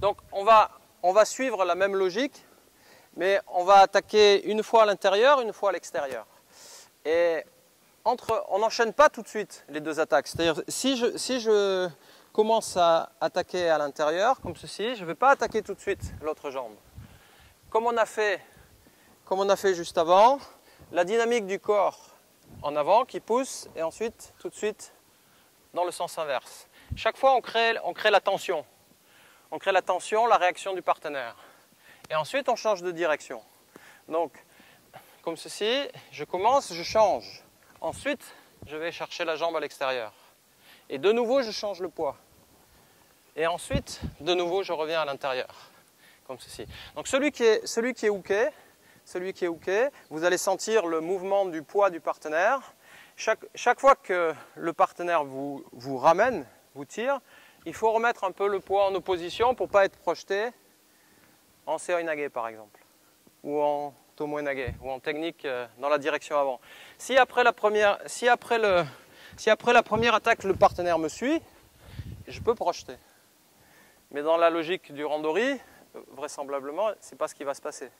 Donc on va, suivre la même logique, mais on va attaquer une fois à l'intérieur, une fois à l'extérieur. Et on n'enchaîne pas tout de suite les deux attaques. C'est-à-dire si je, si je commence à attaquer à l'intérieur, comme ceci, je ne vais pas attaquer tout de suite l'autre jambe. Comme on, a fait, comme juste avant, la dynamique du corps en avant qui pousse et ensuite tout de suite dans le sens inverse. Chaque fois on crée la tension. On crée la tension, la réaction du partenaire. Et ensuite on change de direction. Donc comme ceci, je commence, je change. Ensuite je vais chercher la jambe à l'extérieur. Et de nouveau je change le poids. Et ensuite de nouveau je reviens à l'intérieur. Comme ceci. Donc celui qui est, celui qui est hooké, celui qui est vous allez sentir le mouvement du poids du partenaire. Chaque, chaque fois que le partenaire vous, vous, ramène, vous tire, il faut remettre un peu le poids en opposition pour ne pas être projeté en Seoinage par exemple, ou en Tomoenage, ou en technique euh, dans la direction avant. Si après la première, si après le, si après la première attaque le partenaire me suit, je peux projeter. Mais dans la logique du randori, vraisemblablement, ce n'est pas ce qui va se passer.